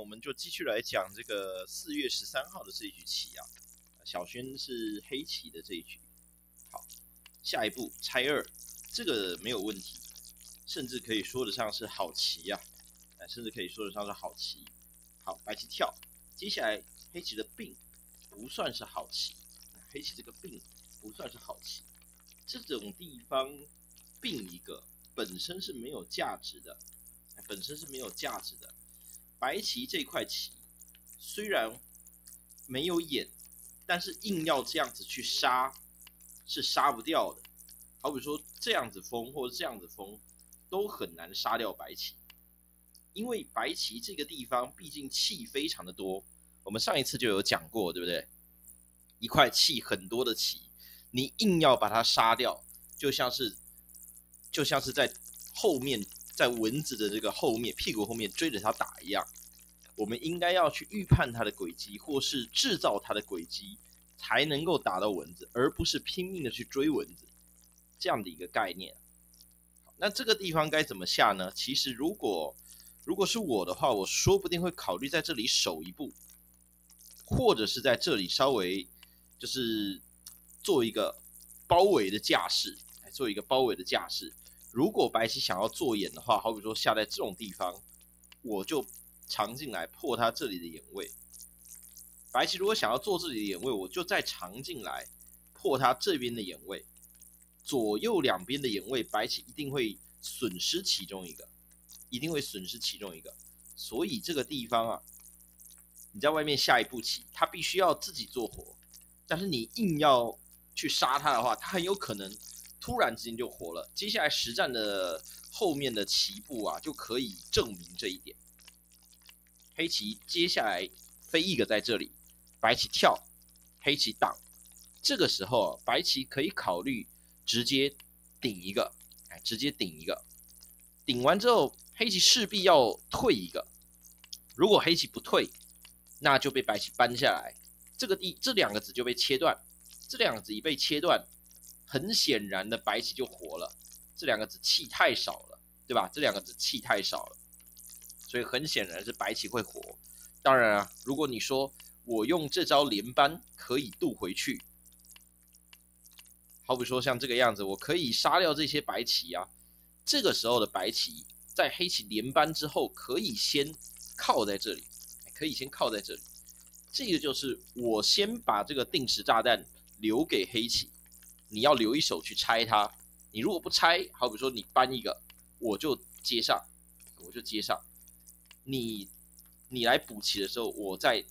我们就继续来讲这个四月十三号的这一局棋啊。小轩是黑棋的这一局。好，下一步拆二，这个没有问题，甚至可以说得上是好棋呀。哎，甚至可以说得上是好棋。好，白棋跳，接下来黑棋的病不算是好棋，黑棋这个病不算是好棋。这种地方病一个本身是没有价值的，本身是没有价值的。白棋这块棋虽然没有眼，但是硬要这样子去杀是杀不掉的。好比说这样子封或者这样子封，都很难杀掉白棋，因为白棋这个地方毕竟气非常的多。我们上一次就有讲过，对不对？一块气很多的棋，你硬要把它杀掉，就像是就像是在后面。在蚊子的这个后面屁股后面追着它打一样，我们应该要去预判它的轨迹，或是制造它的轨迹，才能够打到蚊子，而不是拼命的去追蚊子，这样的一个概念。那这个地方该怎么下呢？其实如果如果是我的话，我说不定会考虑在这里守一步，或者是在这里稍微就是做一个包围的架势，做一个包围的架势。如果白棋想要做眼的话，好比说下在这种地方，我就藏进来破它这里的眼位。白棋如果想要做这里的眼位，我就再藏进来破它这边的眼位。左右两边的眼位，白棋一定会损失其中一个，一定会损失其中一个。所以这个地方啊，你在外面下一步棋，它必须要自己做活。但是你硬要去杀它的话，它很有可能。突然之间就活了，接下来实战的后面的棋步啊，就可以证明这一点。黑棋接下来飞一个在这里，白棋跳，黑棋挡。这个时候啊，白棋可以考虑直接顶一个，哎，直接顶一个。顶完之后，黑棋势必要退一个。如果黑棋不退，那就被白棋搬下来，这个地这两个子就被切断，这两个子一被切断。很显然的，白棋就活了。这两个子气太少了，对吧？这两个子气太少了，所以很显然是白棋会活。当然啊，如果你说我用这招连扳可以渡回去，好比说像这个样子，我可以杀掉这些白棋啊。这个时候的白棋在黑棋连扳之后，可以先靠在这里，可以先靠在这里。这个就是我先把这个定时炸弹留给黑棋。你要留一手去拆它，你如果不拆，好比说你搬一个，我就接上，我就接上。你你来补齐的时候，我再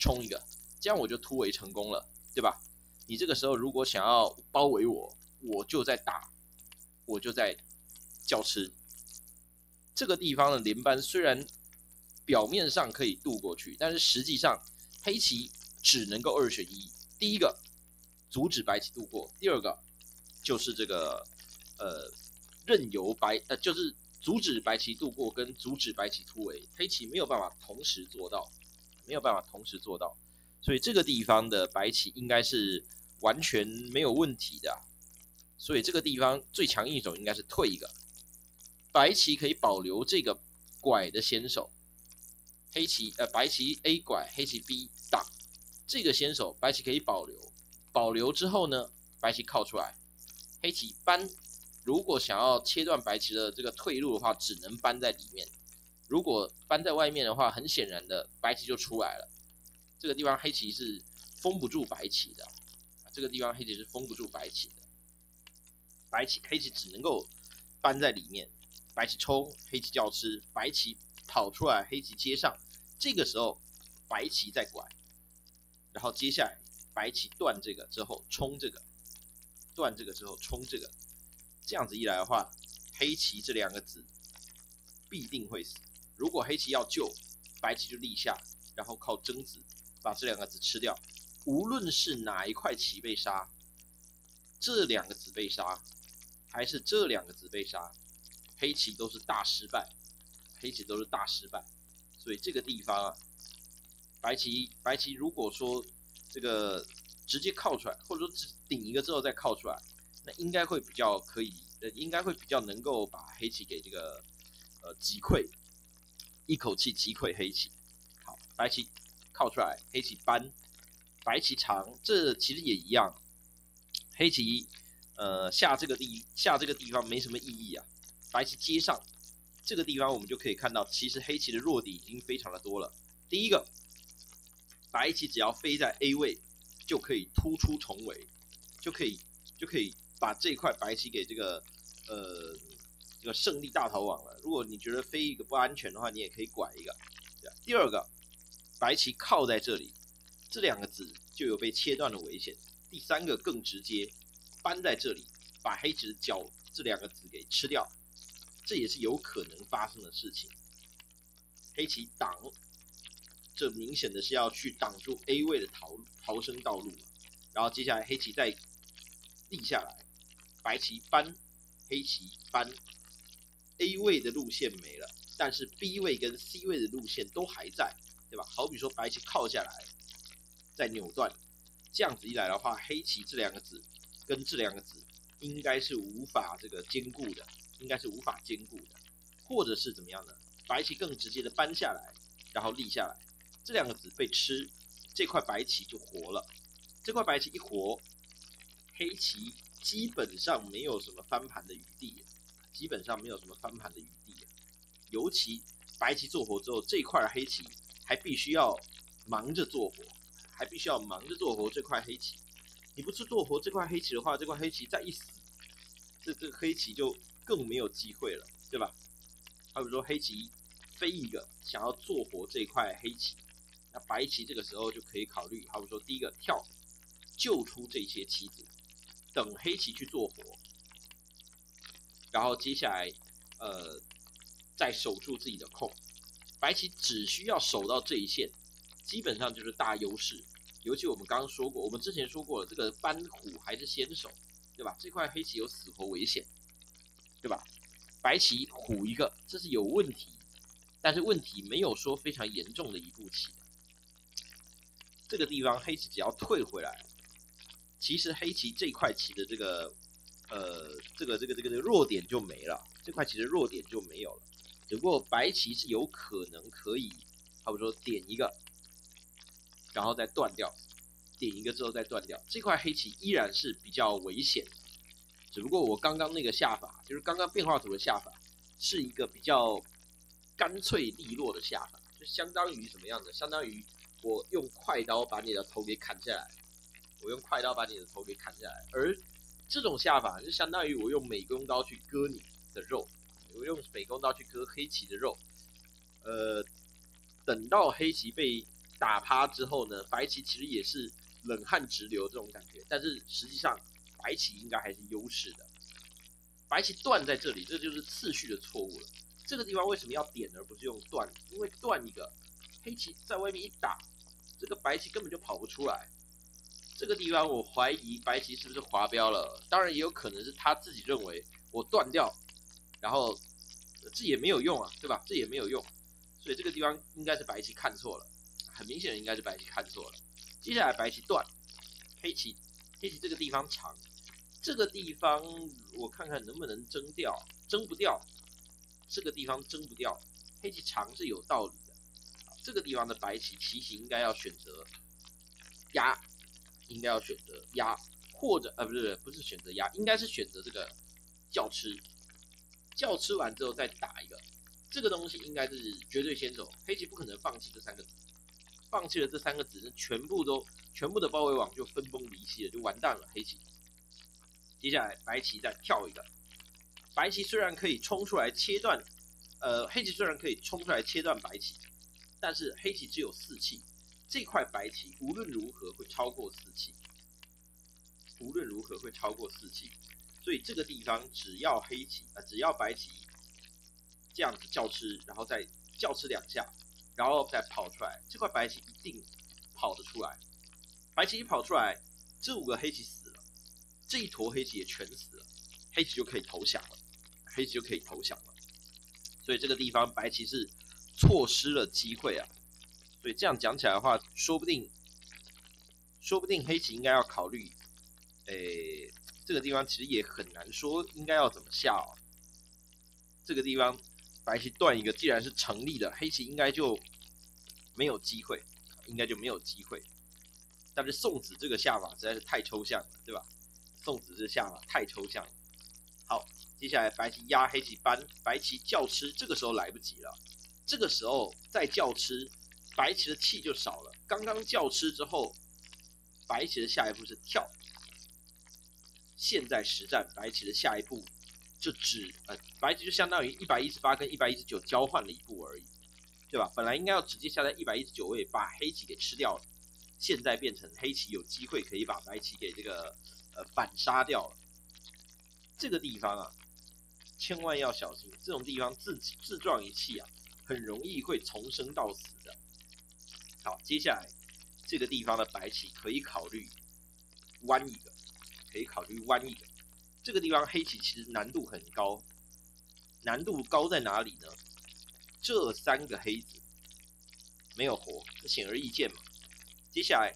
冲一个，这样我就突围成功了，对吧？你这个时候如果想要包围我，我就在打，我就在叫吃。这个地方的连扳虽然表面上可以渡过去，但是实际上黑棋只能够二选一，第一个。阻止白棋渡过。第二个就是这个，呃，任由白呃，就是阻止白棋渡过跟阻止白棋突围，黑棋没有办法同时做到，没有办法同时做到，所以这个地方的白棋应该是完全没有问题的。所以这个地方最强硬手应该是退一个，白棋可以保留这个拐的先手，黑棋呃白棋 A 拐，黑棋 B 挡，这个先手白棋可以保留。保留之后呢，白棋靠出来，黑棋搬。如果想要切断白棋的这个退路的话，只能搬在里面。如果搬在外面的话，很显然的白棋就出来了。这个地方黑棋是封不住白棋的，这个地方黑棋是封不住白棋的。白棋黑棋只能够搬在里面，白棋冲，黑棋叫吃，白棋跑出来，黑棋接上。这个时候白棋再拐，然后接下来。白棋断这个之后冲这个，断这个之后冲这个，这样子一来的话，黑棋这两个子必定会死。如果黑棋要救，白棋就立下，然后靠争子把这两个子吃掉。无论是哪一块棋被杀，这两个子被杀，还是这两个子被杀，黑棋都是大失败，黑棋都是大失败。所以这个地方啊，白棋白棋如果说。这个直接靠出来，或者说只顶一个之后再靠出来，那应该会比较可以，呃，应该会比较能够把黑棋给这个呃击溃，一口气击溃黑棋。好白棋靠出来，黑棋搬，白棋长，这其实也一样。黑棋呃下这个地下这个地方没什么意义啊，白棋接上这个地方，我们就可以看到，其实黑棋的弱点已经非常的多了。第一个，白棋只要飞在 A 位，就可以突出重围，就可以就可以把这块白棋给这个呃这个胜利大逃亡了。如果你觉得飞一个不安全的话，你也可以拐一个。第二个，白棋靠在这里，这两个子就有被切断的危险。第三个更直接，搬在这里，把黑棋的角这两个子给吃掉，这也是有可能发生的事情。黑棋挡。这明显的是要去挡住 A 位的逃逃生道路，然后接下来黑棋再立下来，白棋搬，黑棋搬，A 位的路线没了，但是 B 位跟 C 位的路线都还在，对吧？好比说白棋靠下来，再扭断，这样子一来的话，黑棋这两个子跟这两个子应该是无法这个兼顾的，应该是无法兼顾的，或者是怎么样呢？白棋更直接的搬下来，然后立下来。这两个子被吃，这块白棋就活了。这块白棋一活，黑棋基本上没有什么翻盘的余地，基本上没有什么翻盘的余地。尤其白棋做活之后，这块黑棋还必须要忙着做活，还必须要忙着做活这块黑棋。你不去做活这块黑棋的话，这块黑棋再一死，这这个黑棋就更没有机会了，对吧？还有说黑棋飞一个，想要做活这块黑棋。那白棋这个时候就可以考虑，好比说第一个跳救出这些棋子，等黑棋去做活，然后接下来呃再守住自己的空，白棋只需要守到这一线，基本上就是大优势。尤其我们刚刚说过，我们之前说过了，这个搬虎还是先手，对吧？这块黑棋有死活危险，对吧？白棋虎一个，这是有问题，但是问题没有说非常严重的一步棋。这个地方黑棋只要退回来，其实黑棋这块棋的这个呃这个这个这个这个弱点就没了，这块棋的弱点就没有了。只不过白棋是有可能可以，好比说点一个，然后再断掉，点一个之后再断掉，这块黑棋依然是比较危险的。只不过我刚刚那个下法，就是刚刚变化图的下法，是一个比较干脆利落的下法，就相当于什么样的？相当于。我用快刀把你的头给砍下来，我用快刀把你的头给砍下来，而这种下法就相当于我用美工刀去割你的肉，我用美工刀去割黑棋的肉，呃，等到黑棋被打趴之后呢，白棋其实也是冷汗直流这种感觉，但是实际上白棋应该还是优势的，白棋断在这里，这就是次序的错误了。这个地方为什么要点而不是用断？因为断一个黑棋在外面一打。这个白棋根本就跑不出来，这个地方我怀疑白棋是不是滑标了？当然也有可能是他自己认为我断掉，然后这也没有用啊，对吧？这也没有用，所以这个地方应该是白棋看错了，很明显的应该是白棋看错了。接下来白棋断，黑棋黑棋这个地方长，这个地方我看看能不能争掉，争不掉，这个地方争不掉，黑棋长是有道理。这个地方的白棋棋形应该要选择压，应该要选择压，或者呃不是不是选择压，应该是选择这个叫吃，叫吃完之后再打一个，这个东西应该是绝对先手，黑棋不可能放弃这三个，放弃了这三个子，那全部都全部的包围网就分崩离析了，就完蛋了黑棋。接下来白棋再跳一个，白棋虽然可以冲出来切断，呃黑棋虽然可以冲出来切断白棋。但是黑棋只有四气，这块白棋无论如何会超过四气，无论如何会超过四气，所以这个地方只要黑棋啊，只要白棋这样子叫吃，然后再叫吃两下，然后再跑出来，这块白棋一定跑得出来。白棋一跑出来，这五个黑棋死了，这一坨黑棋也全死了，黑棋就可以投降了，黑棋就可以投降了。所以这个地方白棋是。错失了机会啊！所以这样讲起来的话，说不定，说不定黑棋应该要考虑，诶，这个地方其实也很难说应该要怎么下哦。这个地方白棋断一个，既然是成立的，黑棋应该就没有机会，应该就没有机会。但是送子这个下法实在是太抽象了，对吧？送子这下法太抽象了。好，接下来白棋压黑棋搬，白棋叫吃，这个时候来不及了。这个时候再叫吃，白棋的气就少了。刚刚叫吃之后，白棋的下一步是跳。现在实战白棋的下一步就只呃，白棋就相当于一百一十八跟一百一十九交换了一步而已，对吧？本来应该要直接下在一百一十九位把黑棋给吃掉了。现在变成黑棋有机会可以把白棋给这个呃反杀掉了，这个地方啊，千万要小心，这种地方自自撞一气啊，很容易会从生到死的。好，接下来这个地方的白棋可以考虑弯一个，可以考虑弯一个。这个地方黑棋其实难度很高，难度高在哪里呢？这三个黑子没有活，显而易见嘛。接下来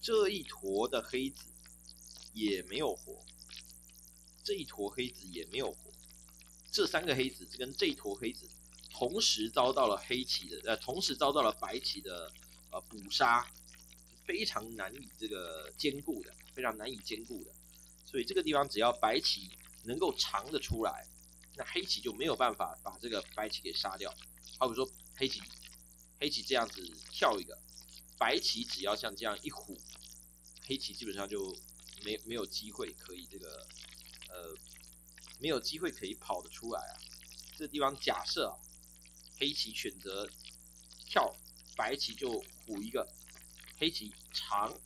这一坨的黑子也没有活，这一坨黑子也没有活，这三个黑子跟这一坨黑子同时遭到了黑棋的呃，同时遭到了白棋的呃捕杀，非常难以这个兼顾的，非常难以兼顾的。所以这个地方只要白棋能够藏得出来，那黑棋就没有办法把这个白棋给杀掉。好比说黑棋黑棋这样子跳一个。白棋只要像这样一虎，黑棋基本上就没没有机会可以这个呃没有机会可以跑得出来啊。这地方假设啊，黑棋选择跳，白棋就虎一个，黑棋长，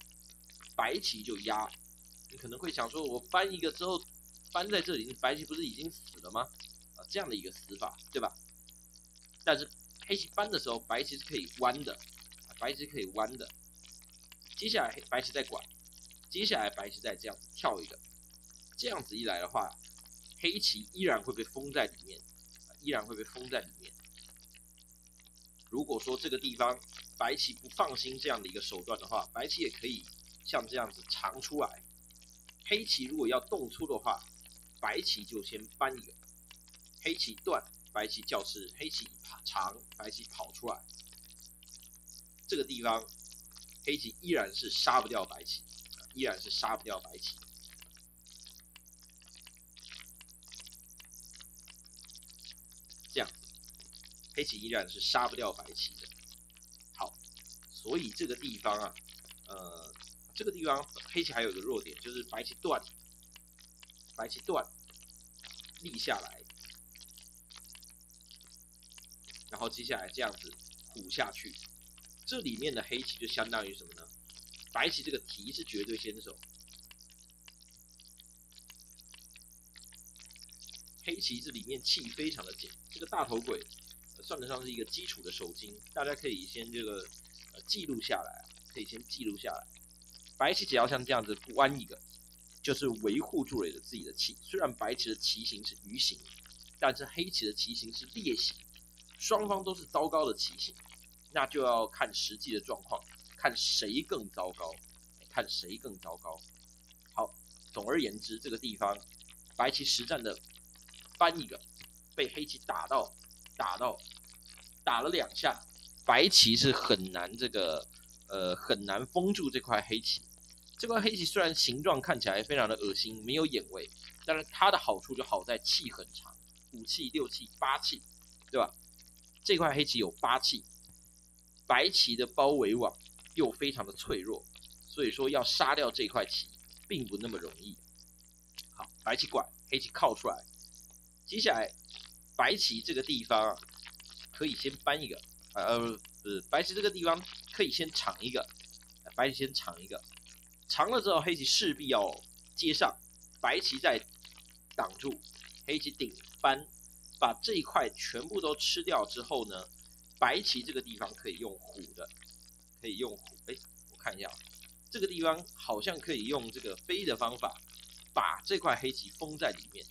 白棋就压。你可能会想说，我搬一个之后搬在这里，白棋不是已经死了吗？啊，这样的一个死法，对吧？但是黑棋搬的时候，白棋是可以弯的。白棋可以弯的，接下来白棋再拐，接下来白棋再这样子跳一个，这样子一来的话，黑棋依然会被封在里面，依然会被封在里面。如果说这个地方白棋不放心这样的一个手段的话，白棋也可以像这样子长出来。黑棋如果要动粗的话，白棋就先搬一个，黑棋断，白棋叫吃，黑棋长，白棋跑出来。这个地方，黑棋依然是杀不掉白棋，依然是杀不掉白棋。黑棋依然是杀不掉白棋的。好，所以这个地方啊，呃，这个地方黑棋还有个弱点，就是白棋断，白棋断，立下来，然后接下来这样子虎下去。这里面的黑棋就相当于什么呢？白棋这个提是绝对先手，黑棋这里面气非常的紧。这个大头鬼算得上是一个基础的手筋，大家可以先这个呃记录下来，可以先记录下来。白棋只要像这样子弯一个，就是维护住了自己的气。虽然白棋的棋形是鱼形，但是黑棋的棋形是裂形，双方都是糟糕的棋形。那就要看实际的状况，看谁更糟糕，看谁更糟糕。好，总而言之，这个地方白棋实战的翻一个，被黑棋打到，打到，打了两下，白棋是很难这个，呃，很难封住这块黑棋。这块黑棋虽然形状看起来非常的恶心，没有眼位，但是它的好处就好在气很长，五气、六气、八气，对吧？这块黑棋有八气。白棋的包围网又非常的脆弱，所以说要杀掉这块棋并不那么容易。好，白棋拐，黑棋靠出来。接下来，白棋这个地方，可以先搬一个，呃，不是，白棋这个地方可以先长一个，白棋先长一个，长了之后，黑棋势必要接上，白棋再挡住，黑棋顶搬，把这一块全部都吃掉之后呢？白棋这个地方可以用虎的，可以用虎。哎，我看一下，这个地方好像可以用这个飞的方法，把这块黑棋封在里面。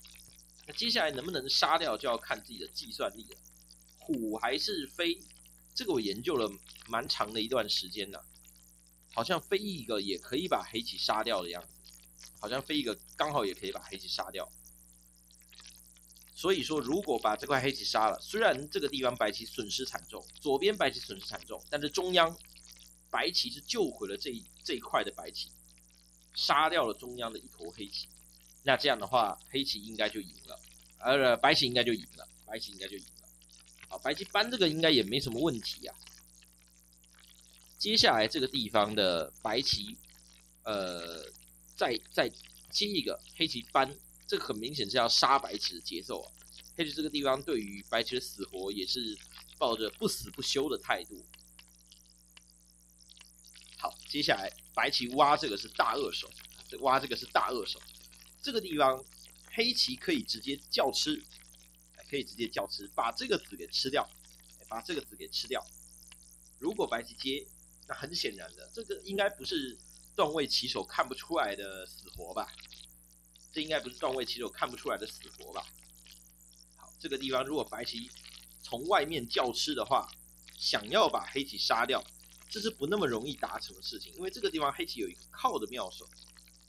那接下来能不能杀掉，就要看自己的计算力了。虎还是飞？这个我研究了蛮长的一段时间呢。好像飞一个也可以把黑棋杀掉的样子，好像飞一个刚好也可以把黑棋杀掉。所以说，如果把这块黑棋杀了，虽然这个地方白棋损失惨重，左边白棋损失惨重，但是中央白棋是救回了这一这一块的白棋，杀掉了中央的一坨黑棋。那这样的话，黑棋应该就赢了，呃，白棋应该就赢了，白棋应该就赢了。好，白棋搬这个应该也没什么问题呀。接下来这个地方的白棋，呃，再再接一个黑棋搬。这个很明显是要杀白棋的节奏啊！黑棋这个地方对于白棋的死活也是抱着不死不休的态度。好，接下来白棋挖这个是大恶手，挖这个是大恶手。这个地方黑棋可以直接叫吃，可以直接叫吃，把这个子给吃掉，把这个子给吃掉。如果白棋接，那很显然的，这个应该不是段位棋手看不出来的死活吧？这应该不是段位棋手看不出来的死活吧？好，这个地方如果白棋从外面叫吃的话，想要把黑棋杀掉，这是不那么容易达成的事情。因为这个地方黑棋有一个靠的妙手，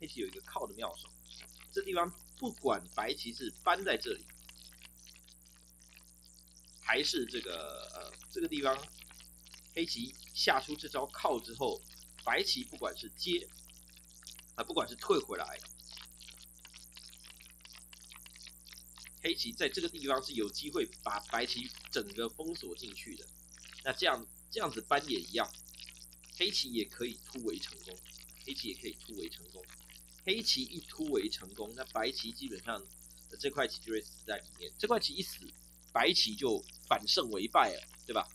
黑棋有一个靠的妙手。这地方不管白棋是搬在这里，还是这个呃这个地方黑棋下出这招靠之后，白棋不管是接啊，不管是退回来。黑棋在这个地方是有机会把白棋整个封锁进去的，那这样这样子搬也一样，黑棋也可以突围成功，黑棋也可以突围成功，黑棋一突围成功，那白棋基本上这块棋就会死在里面，这块棋一死，白棋就反胜为败了，对吧？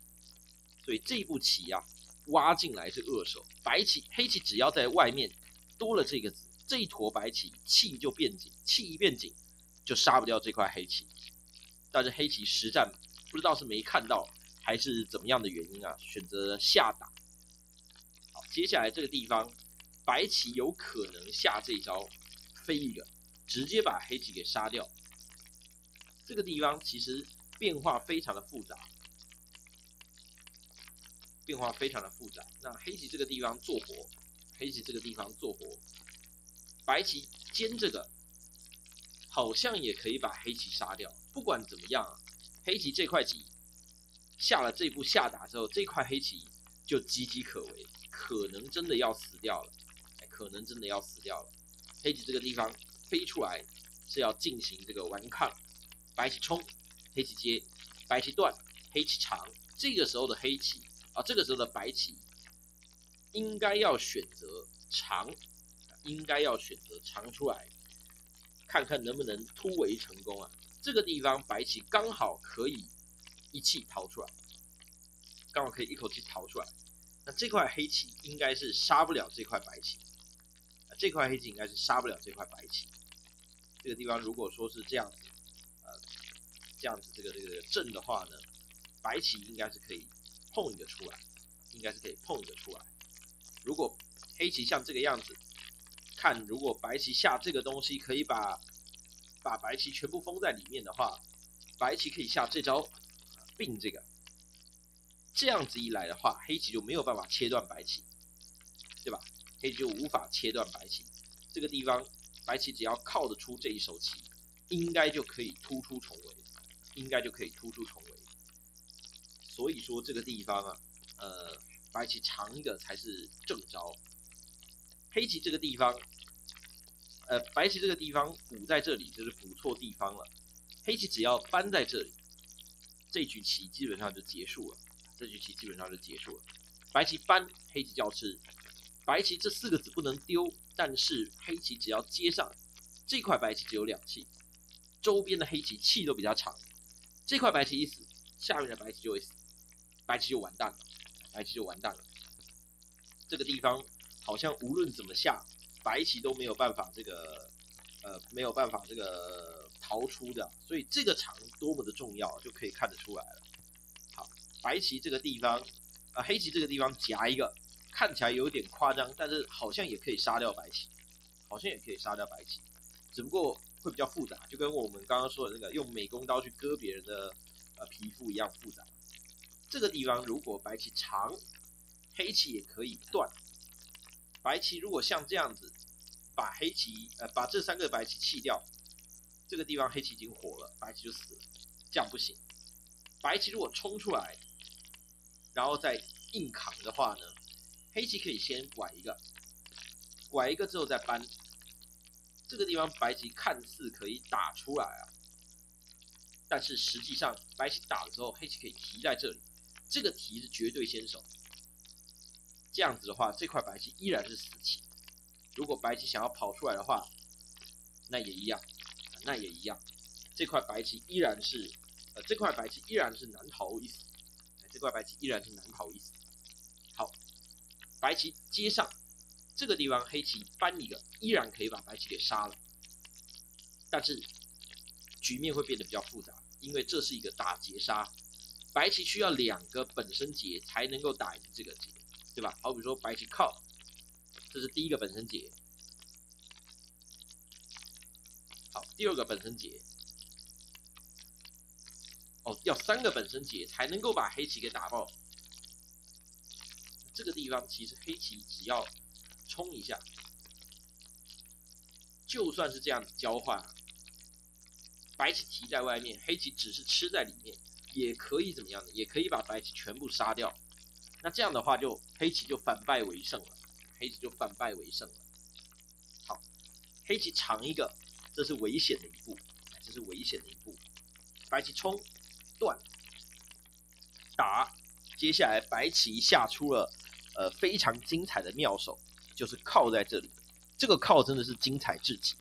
所以这步棋啊，挖进来是恶手，白棋黑棋只要在外面多了这个子，这一坨白棋气就变紧，气一变紧。就杀不掉这块黑棋，但是黑棋实战不知道是没看到还是怎么样的原因啊，选择下打。好，接下来这个地方白棋有可能下这一招飞一个，直接把黑棋给杀掉。这个地方其实变化非常的复杂，变化非常的复杂。那黑棋这个地方做活，黑棋这个地方做活，白棋尖这个。好像也可以把黑棋杀掉。不管怎么样，黑棋这块棋下了这步下打之后，这块黑棋就岌岌可危，可能真的要死掉了。可能真的要死掉了。黑棋这个地方飞出来是要进行这个顽抗，白棋冲，黑棋接，白棋断，黑棋长。这个时候的黑棋啊，这个时候的白棋应该要选择长，应该要选择长出来。看看能不能突围成功啊！这个地方白棋刚好可以一气逃出来，刚好可以一口气逃出来。那这块黑棋应该是杀不了这块白棋，这块黑棋应该是杀不了这块白棋。这个地方如果说是这样子，呃，这样子这个这个正的话呢，白棋应该是可以碰一个出来，应该是可以碰一个出来。如果黑棋像这个样子。看，如果白棋下这个东西，可以把把白棋全部封在里面的话，白棋可以下这招并这个，这样子一来的话，黑棋就没有办法切断白棋，对吧？黑棋就无法切断白棋。这个地方，白棋只要靠得出这一手棋，应该就可以突出重围，应该就可以突出重围。所以说这个地方啊，呃，白棋长一个才是正招。黑棋这个地方，呃，白棋这个地方补在这里就是补错地方了。黑棋只要搬在这里，这局棋基本上就结束了。这局棋基本上就结束了。白棋搬，黑棋就要吃。白棋这四个子不能丢，但是黑棋只要接上这块白棋只有两气，周边的黑棋气都比较长。这块白棋一死，下面的白棋就会死，白棋就完蛋了，白棋就完蛋了。这个地方。好像无论怎么下，白棋都没有办法这个，呃，没有办法这个逃出的，所以这个场多么的重要，就可以看得出来了。好，白棋这个地方，啊，黑棋这个地方夹一个，看起来有点夸张，但是好像也可以杀掉白棋，好像也可以杀掉白棋，只不过会比较复杂，就跟我们刚刚说的那个用美工刀去割别人的呃皮肤一样复杂。这个地方如果白棋长，黑棋也可以断。白棋如果像这样子，把黑棋呃把这三个白棋弃掉，这个地方黑棋已经活了，白棋就死了，这样不行。白棋如果冲出来，然后再硬扛的话呢，黑棋可以先拐一个，拐一个之后再搬。这个地方白棋看似可以打出来啊，但是实际上白棋打了之后，黑棋可以提在这里，这个提是绝对先手。这样子的话，这块白棋依然是死棋。如果白棋想要跑出来的话，那也一样，那也一样，这块白棋依然是，呃，这块白棋依然是难逃一死。这块白棋依然是难逃一死。白棋接上这个地方，黑棋搬一个，依然可以把白棋给杀了。但是局面会变得比较复杂，因为这是一个打劫杀，白棋需要两个本身劫才能够打赢这个劫。对吧？好比说白棋靠，这是第一个本身劫。好，第二个本身劫。哦，要三个本身劫才能够把黑棋给打爆。这个地方其实黑棋只要冲一下，就算是这样子交换，白棋提在外面，黑棋只是吃在里面，也可以怎么样呢？也可以把白棋全部杀掉。那这样的话，就黑棋就反败为胜了，黑棋就反败为胜了。好，黑棋长一个，这是危险的一步，这是危险的一步。白棋冲断打，接下来白棋下出了呃非常精彩的妙手，就是靠在这里。这个靠真的是精彩至极，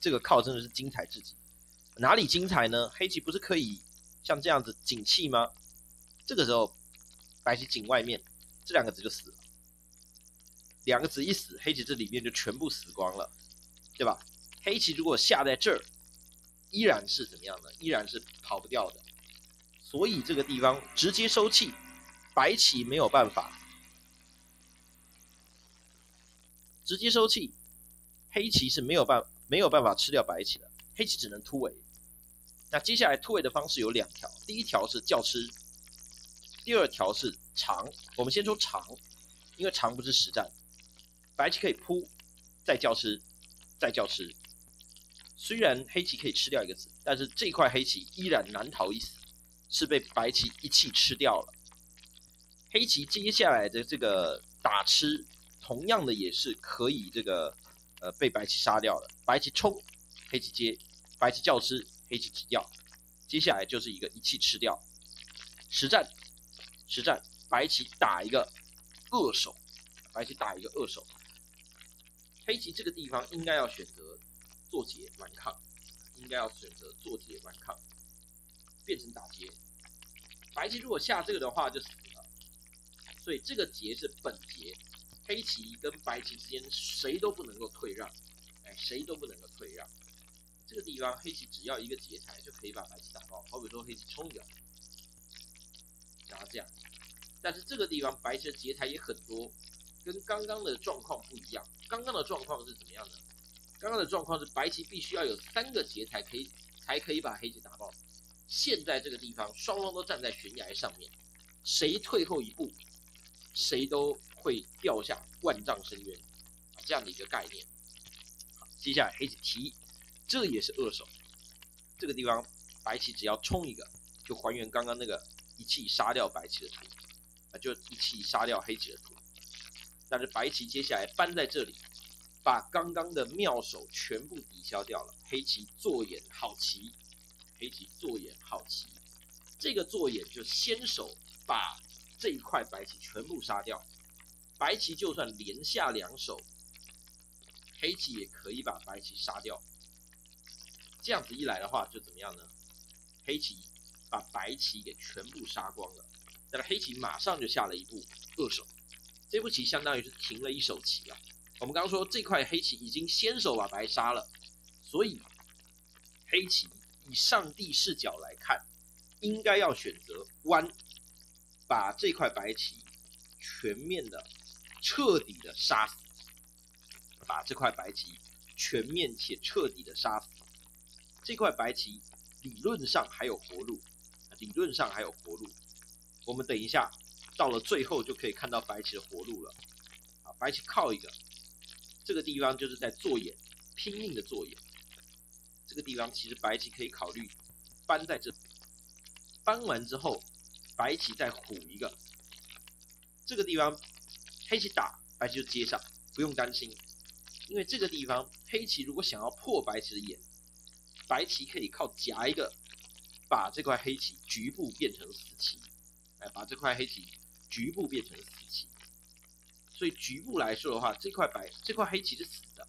这个靠真的是精彩至极。哪里精彩呢？黑棋不是可以像这样子景气吗？这个时候。白棋井外面，这两个子就死了。两个子一死，黑棋这里面就全部死光了，对吧？黑棋如果下在这儿，依然是怎么样的？依然是跑不掉的。所以这个地方直接收气，白棋没有办法直接收气，黑棋是没有办没有办法吃掉白棋的，黑棋只能突围。那接下来突围的方式有两条，第一条是叫吃。第二条是长，我们先说长，因为长不是实战。白棋可以扑，再叫吃，再叫吃。虽然黑棋可以吃掉一个子，但是这块黑棋依然难逃一死，是被白棋一气吃掉了。黑棋接下来的这个打吃，同样的也是可以这个呃被白棋杀掉的。白棋冲，黑棋接，白棋叫吃，黑棋提掉，接下来就是一个一气吃掉。实战。实战，白棋打一个二手，白棋打一个二手，黑棋这个地方应该要选择做劫顽抗，应该要选择做劫顽抗，变成打劫。白棋如果下这个的话就死了，所以这个劫是本劫，黑棋跟白棋之间谁都不能够退让，哎，谁都不能够退让。这个地方黑棋只要一个劫财就可以把白棋打爆，好比说黑棋冲一个。然后这样，但是这个地方白棋的劫财也很多，跟刚刚的状况不一样。刚刚的状况是怎么样的？刚刚的状况是白棋必须要有三个劫财可以才可以把黑棋打爆。现在这个地方双方都站在悬崖上面，谁退后一步，谁都会掉下万丈深渊啊！这样的一个概念。接下来黑棋提，这也是二手。这个地方白棋只要冲一个，就还原刚刚那个。一气杀掉白棋的图，啊，就一气杀掉黑棋的图。但是白棋接下来搬在这里，把刚刚的妙手全部抵消掉了。黑棋坐眼好棋，黑棋坐眼好棋，这个坐眼就先手把这一块白棋全部杀掉。白棋就算连下两手，黑棋也可以把白棋杀掉。这样子一来的话，就怎么样呢？黑棋。把白棋给全部杀光了，但是黑棋马上就下了一步二手，这步棋相当于是停了一手棋啊。我们刚刚说这块黑棋已经先手把白杀了，所以黑棋以上帝视角来看，应该要选择弯，把这块白棋全面的、彻底的杀死，把这块白棋全面且彻底的杀死。这块白棋理论上还有活路。理论上还有活路，我们等一下到了最后就可以看到白棋的活路了。啊，白棋靠一个，这个地方就是在做眼，拼命的做眼。这个地方其实白棋可以考虑搬在这，搬完之后，白棋再虎一个，这个地方黑棋打，白棋就接上，不用担心，因为这个地方黑棋如果想要破白棋的眼，白棋可以靠夹一个，把这块黑棋局部变成死棋，哎，把这块黑棋局部变成死棋，所以局部来说的话，这块白这块黑棋是死的，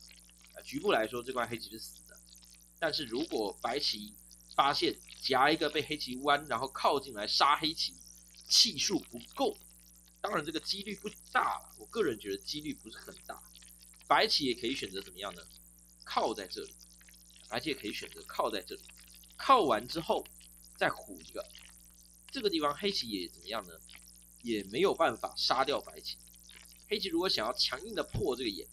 啊，局部来说这块黑棋是死的。但是如果白棋发现夹一个被黑棋弯，然后靠近来杀黑棋，气数不够，当然这个几率不大。我个人觉得几率不是很大。白棋也可以选择怎么样呢？靠在这里，白棋也可以选择靠在这里，靠完之后再虎一个。这个地方黑棋也怎么样呢？也没有办法杀掉白棋。黑棋如果想要强硬的破这个眼，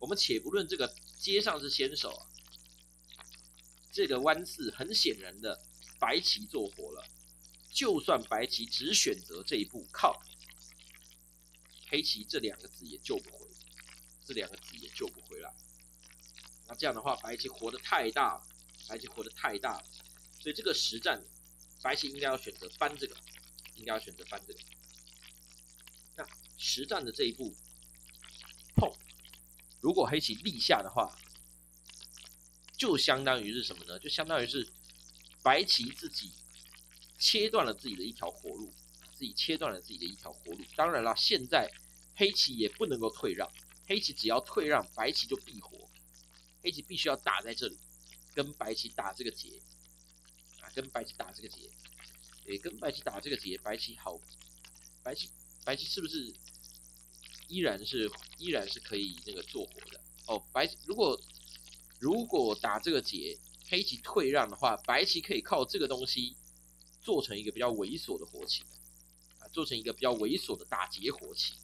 我们且不论这个接上是先手啊。这个弯四很显然的，白棋做活了。就算白棋只选择这一步靠，黑棋这两个子也救不回，这两个子也救不回来。那这样的话，白棋活得太大了，白棋活得太大了。所以这个实战，白棋应该要选择搬这个，应该要选择搬这个。那实战的这一步碰，如果黑棋立下的话。就相当于是什么呢？就相当于是白棋自己切断了自己的一条活路，自己切断了自己的一条活路。当然了，现在黑棋也不能够退让，黑棋只要退让，白棋就必活。黑棋必须要打在这里，跟白棋打这个结啊，跟白棋打这个结，诶，跟白棋打这个结，白棋好，白棋白棋是不是依然是依然是可以那个做活的？哦，白如果。如果打这个结，黑棋退让的话，白棋可以靠这个东西做成一个比较猥琐的活棋，啊，做成一个比较猥琐的打劫活棋。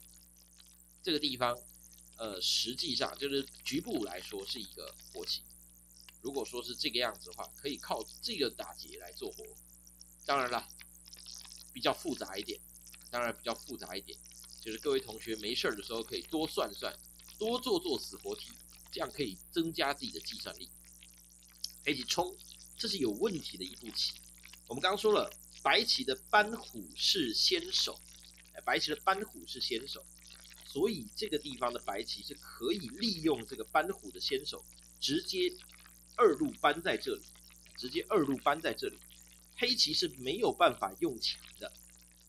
这个地方，呃，实际上就是局部来说是一个活棋。如果说是这个样子的话，可以靠这个打劫来做活。当然了，比较复杂一点，当然比较复杂一点，就是各位同学没事的时候可以多算算，多做做死活题。这样可以增加自己的计算力。黑棋冲，这是有问题的一步棋。我们刚刚说了，白棋的搬虎是先手，哎，白棋的搬虎是先手，所以这个地方的白棋是可以利用这个搬虎的先手，直接二路搬在这里，直接二路搬在这里。黑棋是没有办法用强的。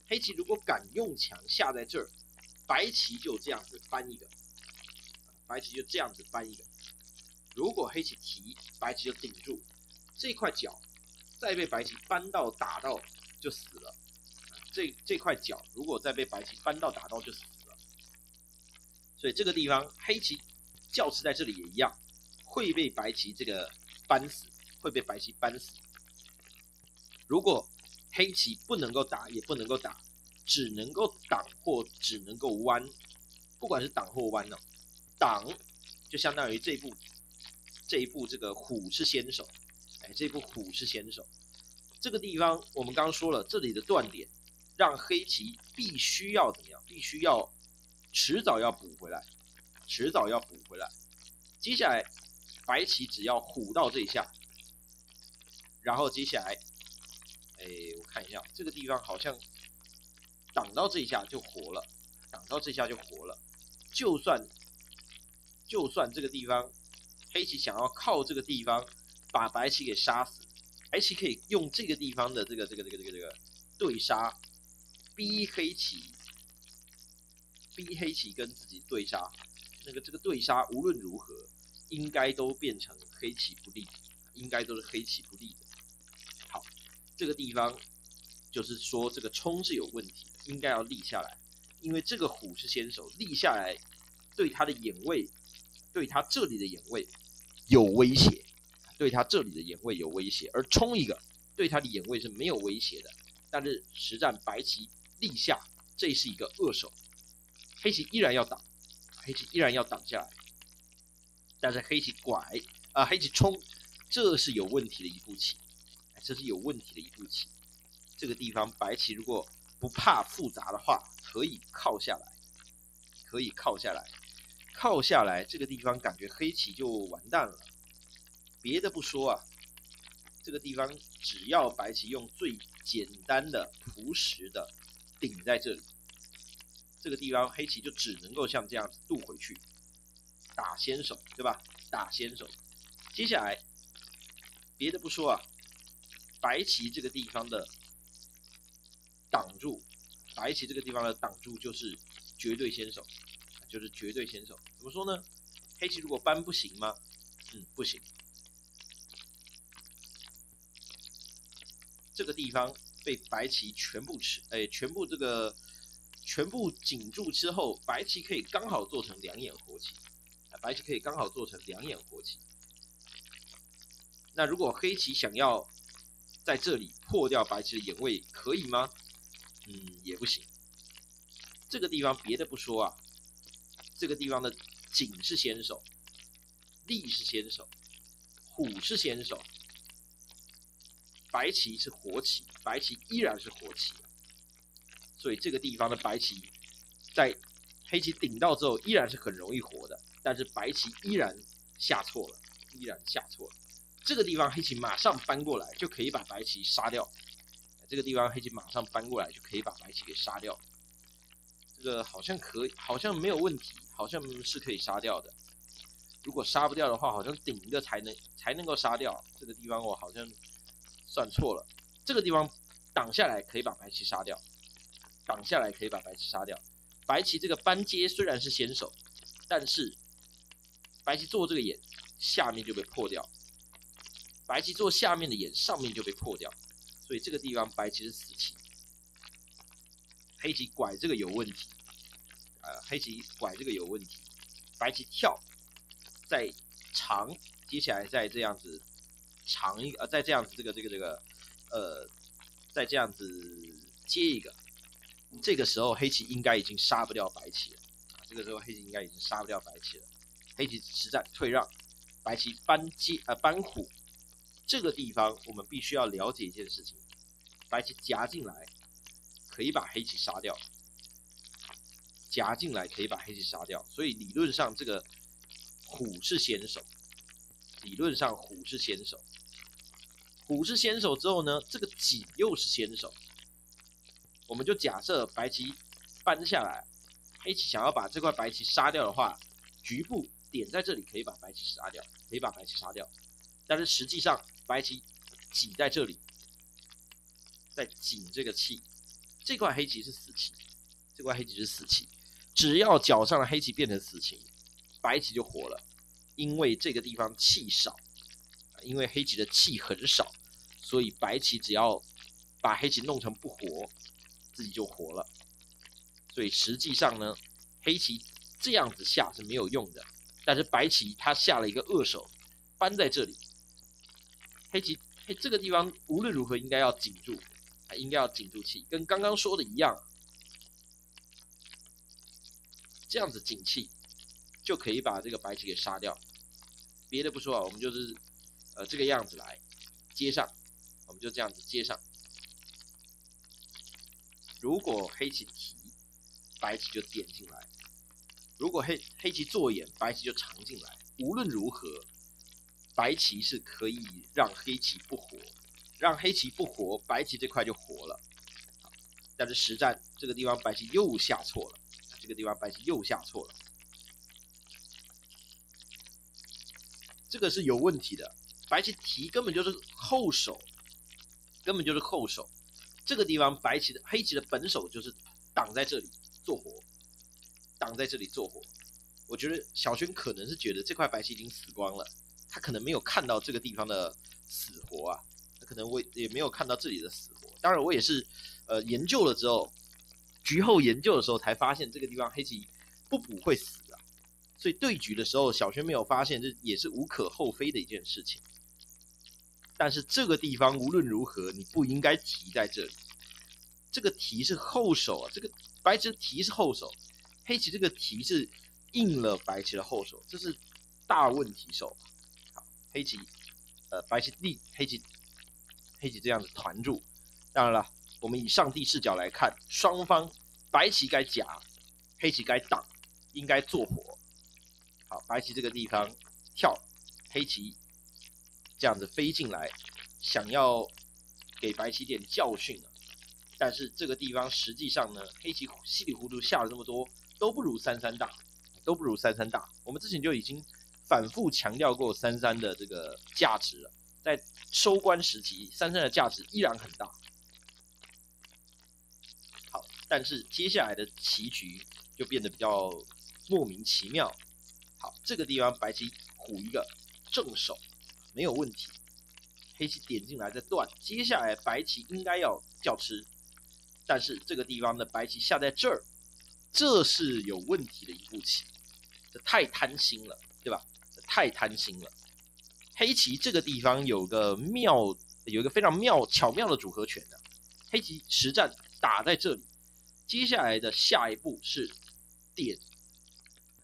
黑棋如果敢用强下在这儿，白棋就这样子搬一个。白棋就这样子搬一个，如果黑棋提，白棋就顶住这块角，再被白棋搬到打到就死了。这这块角如果再被白棋搬到打到就死了。所以这个地方黑棋教室在这里也一样，会被白棋这个扳死，会被白棋扳死。如果黑棋不能够打，也不能够打，只能够挡或只能够弯，不管是挡或弯呢？挡就相当于这一步，这一步这个虎是先手，哎，这一步虎是先手。这个地方我们刚刚说了，这里的断点让黑棋必须要怎么样？必须要迟早要补回来，迟早要补回来。接下来白棋只要虎到这一下，然后接下来，哎，我看一下这个地方好像挡到这一下就活了，挡到这下就活了，就算。就算这个地方黑棋想要靠这个地方把白棋给杀死，白棋可以用这个地方的这个这个这个这个这个对杀，逼黑棋，逼黑棋跟自己对杀，那个这个对杀无论如何应该都变成黑棋不利，应该都是黑棋不利的。好，这个地方就是说这个冲是有问题的，应该要立下来，因为这个虎是先手，立下来对他的眼位。对他这里的眼位有威胁，对他这里的眼位有威胁，而冲一个对他的眼位是没有威胁的。但是实战白棋立下，这是一个恶手，黑棋依然要挡，黑棋依然要挡下来。但是黑棋拐啊，黑棋冲，这是有问题的一步棋，这是有问题的一步棋。这个地方白棋如果不怕复杂的话，可以靠下来，可以靠下来。靠下来，这个地方感觉黑棋就完蛋了。别的不说啊，这个地方只要白棋用最简单的朴实的顶在这里，这个地方黑棋就只能够像这样渡回去，打先手，对吧？打先手。接下来别的不说啊，白棋这个地方的挡住，白棋这个地方的挡住就是绝对先手，就是绝对先手。怎么说呢？黑棋如果搬不行吗？嗯，不行。这个地方被白棋全部吃，哎，全部这个全部紧住之后，白棋可以刚好做成两眼活棋，白棋可以刚好做成两眼活棋。那如果黑棋想要在这里破掉白棋的眼位，可以吗？嗯，也不行。这个地方别的不说啊，这个地方的井是先手，利是先手，虎是先手。白棋是活棋，白棋依然是活棋，所以这个地方的白棋在黑棋顶到之后依然是很容易活的，但是白棋依然下错了，依然下错了。这个地方黑棋马上搬过来就可以把白棋杀掉，这个地方黑棋马上搬过来就可以把白棋给杀掉，这个好像可以，好像没有问题，好像是可以杀掉的。如果杀不掉的话，好像顶一个才能才能够杀掉。这个地方我好像。算错了，这个地方挡下来可以把白棋杀掉，挡下来可以把白棋杀掉。白棋这个扳接虽然是先手，但是白棋做这个眼下面就被破掉，白棋做下面的眼上面就被破掉，所以这个地方白棋是死棋。黑棋拐这个有问题，呃，黑棋拐这个有问题，白棋跳再长，接下来再这样子。长一个，呃，再这样子，这个，这个，这个，呃，再这样子接一个，这个时候黑棋应该已经杀不掉白棋了。这个时候黑棋应该已经杀不掉白棋了。黑棋实战退让，白棋搬接，呃，搬虎。这个地方我们必须要了解一件事情：白棋夹进来可以把黑棋杀掉，夹进来可以把黑棋杀掉。所以理论上这个虎是先手，理论上虎是先手。虎是先手之后呢，这个井又是先手，我们就假设白棋搬下来，黑棋想要把这块白棋杀掉的话，局部点在这里可以把白棋杀掉，可以把白棋杀掉，但是实际上白棋挤在这里，在紧这个气，这块黑棋是死棋，这块黑棋是死棋，只要脚上的黑棋变成死棋，白棋就活了，因为这个地方气少。因为黑棋的气很少，所以白棋只要把黑棋弄成不活，自己就活了。所以实际上呢，黑棋这样子下是没有用的。但是白棋他下了一个恶手，搬在这里，黑棋黑这个地方无论如何应该要紧住，应该要紧住气，跟刚刚说的一样，这样子紧气就可以把这个白棋给杀掉。别的不说啊，我们就是。呃，这个样子来接上，我们就这样子接上。如果黑棋提，白棋就点进来；如果黑黑棋做眼，白棋就藏进来。无论如何，白棋是可以让黑棋不活，让黑棋不活，白棋这块就活了。但是实战这个地方，白棋又下错了，这个地方白棋又下错了，这个是有问题的。白棋提根本就是后手，根本就是后手。这个地方白棋的黑棋的本手就是挡在这里做活，挡在这里做活。我觉得小轩可能是觉得这块白棋已经死光了，他可能没有看到这个地方的死活啊，他可能我也没有看到这里的死活。当然我也是呃研究了之后，局后研究的时候才发现这个地方黑棋不补会死啊。所以对局的时候小轩没有发现，这也是无可厚非的一件事情。但是这个地方无论如何，你不应该提在这里。这个提是后手啊，这个白棋提是后手，黑棋这个提是应了白棋的后手，这是大问题手。好，黑棋，呃，白棋立，黑棋，黑棋这样子团住。当然了，我们以上帝视角来看，双方白棋该夹，黑棋该挡，应该做活。好，白棋这个地方跳，黑棋。这样子飞进来，想要给白棋点教训啊，但是这个地方实际上呢，黑棋稀里糊涂下了那么多，都不如三三大，都不如三三大。我们之前就已经反复强调过三三的这个价值了，在收官时期，三三的价值依然很大。好，但是接下来的棋局就变得比较莫名其妙。好，这个地方白棋虎一个正手没有问题。黑棋点进来再断，接下来白棋应该要叫吃，但是这个地方的白棋下在这儿，这是有问题的一步棋，这太贪心了，对吧？这太贪心了。黑棋这个地方有个妙，有一个非常妙巧妙的组合拳的。黑棋实战打在这里，接下来的下一步是点，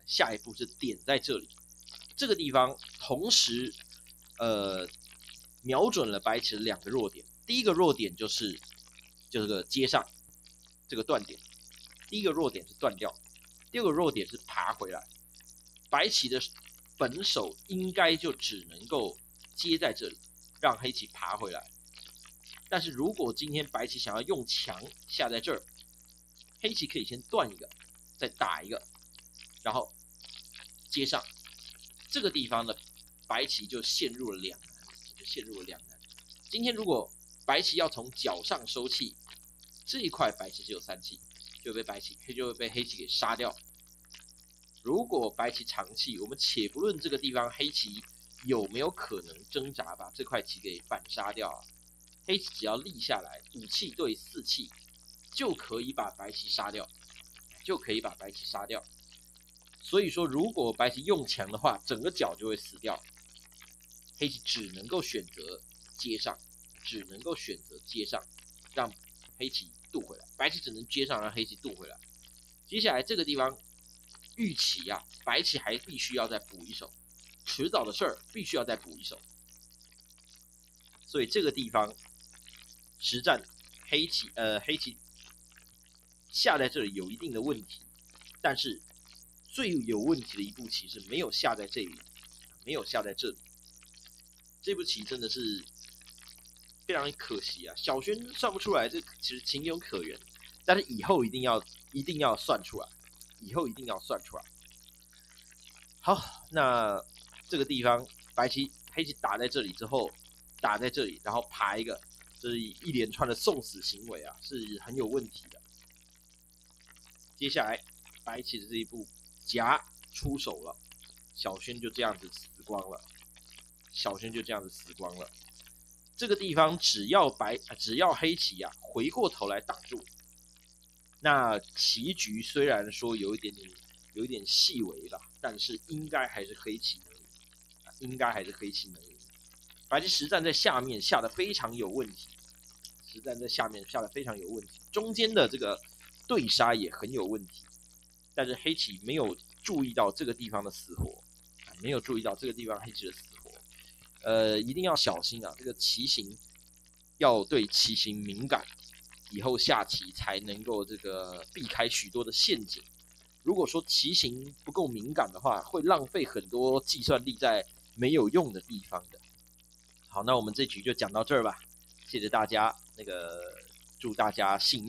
下一步是点在这里，这个地方同时，呃。瞄准了白棋的两个弱点，第一个弱点就是就是个接上这个断点，第一个弱点是断掉，第二个弱点是爬回来。白棋的本手应该就只能够接在这里，让黑棋爬回来。但是如果今天白棋想要用强下在这儿，黑棋可以先断一个，再打一个，然后接上这个地方的白棋就陷入了两难，就。陷入了两难。今天如果白棋要从脚上收气，这一块白棋只有三气，就被白棋黑就会被黑棋给杀掉。如果白棋长气，我们且不论这个地方黑棋有没有可能挣扎把这块棋给反杀掉啊，黑棋只要立下来，五气对四气，就可以把白棋杀掉，就可以把白棋杀掉。所以说，如果白棋用强的话，整个角就会死掉。黑棋只能够选择接上，只能够选择接上，让黑棋渡回来。白棋只能接上，让黑棋渡回来。接下来这个地方玉棋啊，白棋还必须要再补一手，迟早的事儿，必须要再补一手。所以这个地方实战黑棋，呃，黑棋下在这里有一定的问题，但是最有问题的一步棋是没有下在这里，没有下在这里。这步棋真的是非常可惜啊！小轩算不出来，这其实情有可原，但是以后一定要一定要算出来，以后一定要算出来。好，那这个地方白棋黑棋打在这里之后，打在这里，然后爬一个，这是一连串的送死行为啊，是很有问题的。接下来白棋的这一步夹出手了，小轩就这样子死光了。小轩就这样子死光了。这个地方只要白，只要黑棋呀回过头来挡住，那棋局虽然说有一点点，有一点细微吧，但是应该还是黑棋能赢，应该还是黑棋能赢。白棋实战在下面下的非常有问题，实战在下面下的非常有问题，中间的这个对杀也很有问题，但是黑棋没有注意到这个地方的死活，没有注意到这个地方黑棋的死。呃，一定要小心啊！这个棋形要对棋形敏感，以后下棋才能够这个避开许多的陷阱。如果说棋形不够敏感的话，会浪费很多计算力在没有用的地方的。好，那我们这局就讲到这儿吧，谢谢大家，那个祝大家幸运。